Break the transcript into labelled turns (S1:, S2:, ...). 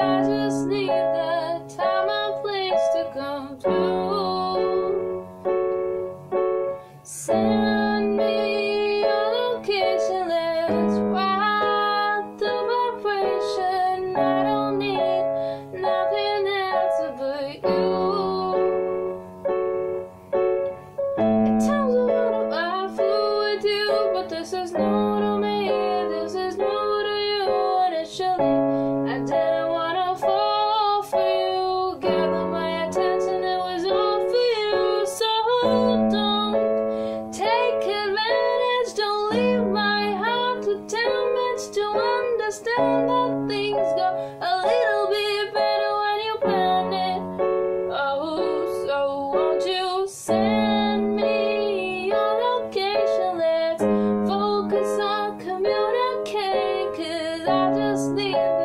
S1: I just need the time and place to come through. Send me your location, let's ride the vibration. I don't need nothing else but you. At times I with you, but this is new to me, this is new to you, and I did. ten minutes to understand that things go a little bit better when you plan it. Oh, so won't you send me your location? Let's focus on communicating, cause I just need.